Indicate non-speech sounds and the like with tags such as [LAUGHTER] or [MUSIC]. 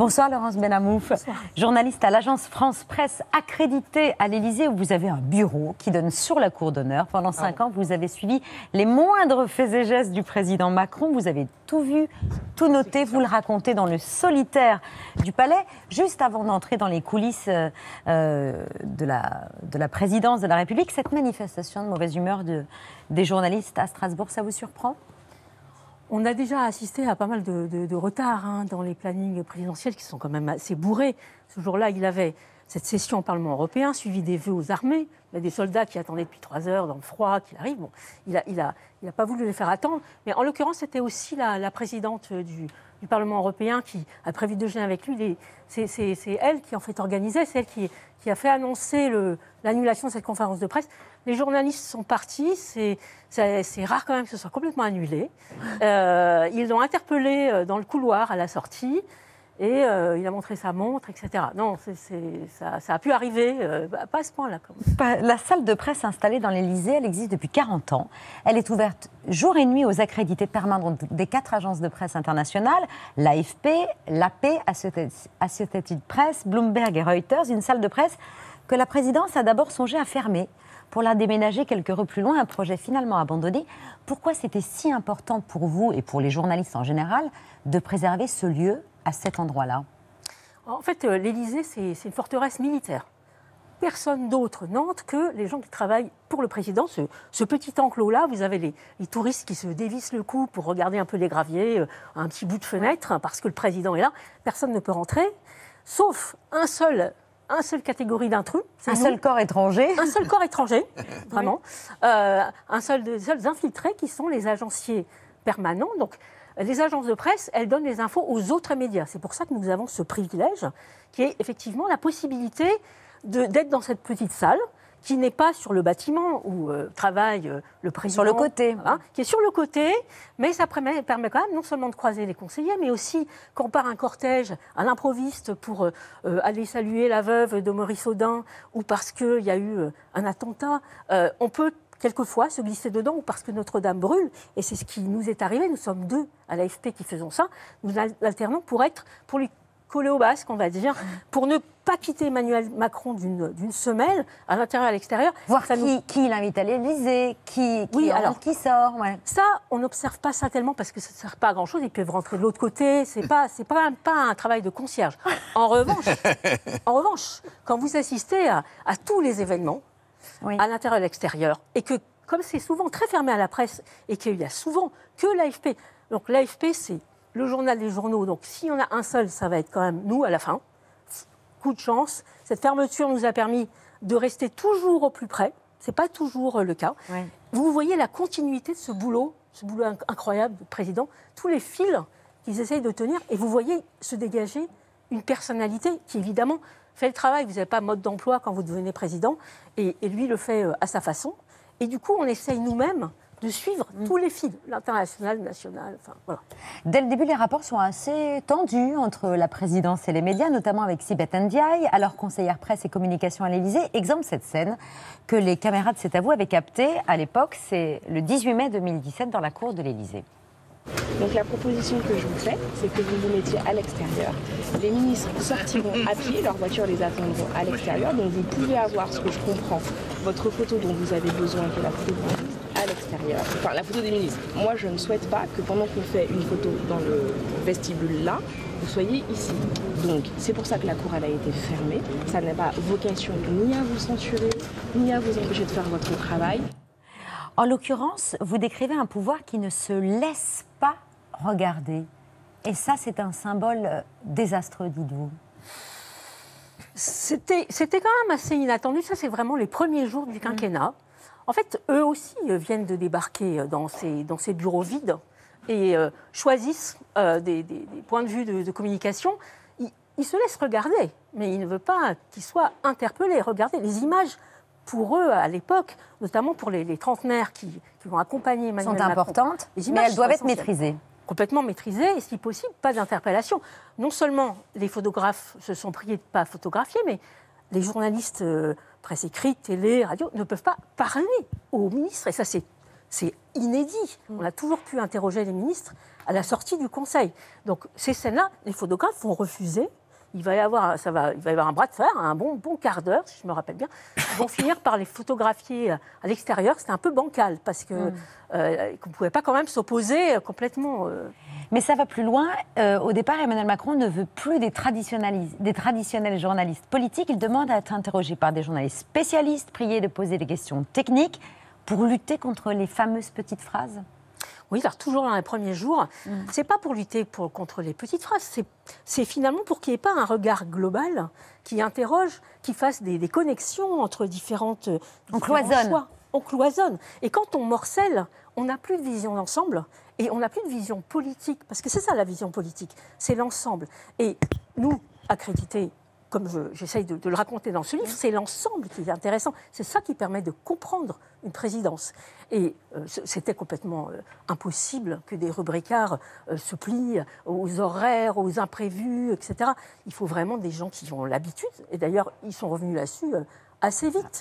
Bonsoir Laurence Benamouf, journaliste à l'agence France Presse accréditée à l'Élysée où vous avez un bureau qui donne sur la cour d'honneur. Pendant cinq ans, vous avez suivi les moindres faits et gestes du président Macron. Vous avez tout vu, tout noté. Vous le racontez dans le solitaire du palais. Juste avant d'entrer dans les coulisses euh, euh, de, la, de la présidence de la République, cette manifestation de mauvaise humeur de, des journalistes à Strasbourg, ça vous surprend? On a déjà assisté à pas mal de, de, retard hein, dans les plannings présidentiels qui sont quand même assez bourrés. Ce jour-là, il avait cette session au Parlement européen, suivi des vœux aux armées. A des soldats qui attendaient depuis trois heures dans le froid qu'il arrive. Bon, il n'a a pas voulu les faire attendre. Mais en l'occurrence, c'était aussi la, présidente du, du, Parlement européen qui a prévu de déjeuner avec lui. C'est elle qui en fait organisait, c'est elle qui, a fait annoncer l'annulation de cette conférence de presse. Les journalistes sont partis. C'est rare quand même que ce soit complètement annulé. Euh, ils l'ont interpellé euh, dans le couloir à la sortie. Et euh, il a montré sa montre, etc. Non, ça, a pu arriver, pas à ce point-là. La salle de presse installée dans l'Elysée, elle existe depuis 40 ans. Elle est ouverte jour et nuit aux accrédités permanentes des quatre agences de presse internationales, l'AFP, l'AP, Associated Press, Bloomberg et Reuters, une salle de presse que la présidence a d'abord songé à fermer pour la déménager quelques rues plus loin, un projet finalement abandonné. Pourquoi c'était si important pour vous et pour les journalistes en général de préserver ce lieu à cet endroit-là En fait, euh, l'Élysée, c'est une forteresse militaire. Personne d'autre n'entre que les gens qui travaillent pour le président. Ce, petit enclos-là, vous avez les, les, touristes qui se dévissent le cou pour regarder un peu les graviers, euh, un petit bout de fenêtre, parce que le président est là. Personne ne peut rentrer, sauf un seul un seule catégorie d'intrus. Un seul corps étranger. Un seul corps étranger, [LAUGHS] vraiment. Euh, un seul des seuls infiltrés qui sont les agenciers permanents. Donc, les agences de presse, elles donnent les infos aux autres médias. C'est pour ça que nous avons ce privilège, qui est effectivement la possibilité d'être dans cette petite salle qui n'est pas sur le bâtiment où euh, travaille euh, le président. Sur le côté. Hein, qui est sur le côté, mais ça permet, permet, quand même non seulement de croiser les conseillers, mais aussi quand on part un cortège à l'improviste pour euh, aller saluer la veuve de Maurice Audin ou parce qu'il y a eu un attentat, on peut quelquefois se glisser dedans ou parce que Notre-Dame brûle, et c'est ce qui nous est arrivé, nous sommes deux à l'AFP qui faisons ça, nous alternons pour être, pour lui coller au basque, on va dire, [LAUGHS] pour ne pas quitter Emmanuel Macron d'une semelle, à l'intérieur et à l'extérieur. Voir qui, qui l'invite à l'Élysée, qui, qui, oui, alors, qui sort. Ça, on n'observe pas ça tellement parce que ça ne sert pas à grand-chose. Ils peuvent rentrer de l'autre côté. Ce n'est pas, pas, pas un travail de concierge. En revanche, [LAUGHS] en revanche quand vous assistez à, tous les événements, à l'intérieur et à l'extérieur, et que comme c'est souvent très fermé à la presse et qu'il y a souvent que l'AFP, donc l'AFP, c'est le journal des journaux. Donc s'il y en a un seul, ça va être quand même nous à la fin. Coup de chance. Cette fermeture nous a permis de rester toujours au plus près. Ce n'est pas toujours euh, le cas. Vous voyez la continuité de ce boulot, ce boulot incroyable du président, tous les fils qu'ils essayent de tenir, et vous voyez se dégager une personnalité qui évidemment fait le travail. Vous n'avez pas mode d'emploi quand vous devenez président, et, et lui le fait euh, à sa façon. Et du coup, on essaye nous-mêmes de suivre mm. tous les fils, l'international, le national. Enfin, voilà. Dès le début, les rapports sont assez tendus entre la présidence et les médias, notamment avec Sibeth Ndiaye, alors conseillère presse et communication à l'Élysée. Exemple, cette scène que les caméras de cet avou avaient captée à l'époque, c'est le 18 mai 2017 dans la cour de l'Élysée. Donc la proposition que je vous fais, c'est que vous vous mettiez à l'extérieur. Les ministres sortiront à pied, leurs voitures les attendront à l'extérieur. Donc vous pouvez avoir, ce que je comprends, votre photo dont vous avez besoin, qui est la photo à l'extérieur. Enfin, la photo des ministres. Moi, je ne souhaite pas que pendant qu'on fait une photo dans le vestibule là, vous soyez ici. Donc, c'est pour ça que la cour elle a été fermée. Ça n'a pas vocation ni à vous censurer, ni à vous empêcher de faire votre travail. En l'occurrence, vous décrivez un pouvoir qui ne se laisse pas regarder. Et ça, c'est un symbole euh, désastreux, dites-vous. C'était quand même assez inattendu. Ça, c'est vraiment les premiers jours du quinquennat. En fait, eux aussi euh, viennent de débarquer euh, dans ces, dans ces bureaux vides et choisissent des, points de vue de, communication. Ils, se laissent regarder, mais ils ne veulent pas qu'ils soient interpellés. Regardez les images pour eux à l'époque, notamment pour les, trentenaires qui, vont accompagner Emmanuel sont importantes, mais elles doivent être maîtrisées. Complètement maîtrisées et si possible, pas d'interpellation. Non seulement les photographes se sont priés de ne pas photographier, mais les journalistes, euh, presse écrite, télé, radio, ne peuvent pas parler aux ministres. Et ça, c'est C'est inédit. On a toujours pu interroger les ministres à la sortie du Conseil. Donc ces scènes-là, les photographes vont refuser. Il va y avoir, ça va, il va y avoir un bras de fer, un bon, bon quart d'heure, si je me rappelle bien. Ils vont [LAUGHS] finir par les photographier à l'extérieur. C'était un peu bancal parce que Mm. euh, qu'on ne pouvait pas quand même s'opposer complètement. euh. Mais ça va plus loin. Euh, au départ, Emmanuel Macron ne veut plus des, des traditionnels journalistes politiques. Il demande à être interrogé par des journalistes spécialistes, priés de poser des questions techniques pour lutter contre les fameuses petites phrases. Oui, alors toujours dans les premiers jours, Mm. c'est pas pour lutter pour- contre les petites phrases, c'est- c'est finalement pour qu'il n'y ait pas un regard global qui interroge, qui fasse des, des connexions entre différentes. On différents cloisonne. choix. On cloisonne. Et quand on morcelle, on n'a plus de vision d'ensemble et on n'a plus de vision politique, parce que c'est ça la vision politique, c'est l'ensemble. Et nous, accrédités, comme je- j'essaye de, le raconter dans ce livre, c'est l'ensemble qui est intéressant. C'est ça qui permet de comprendre une présidence. Et euh, c'était complètement euh, impossible que des rubricards euh, se plient aux horaires, aux imprévus, etc. Il faut vraiment des gens qui ont l'habitude. Et d'ailleurs, ils sont revenus là-dessus assez vite.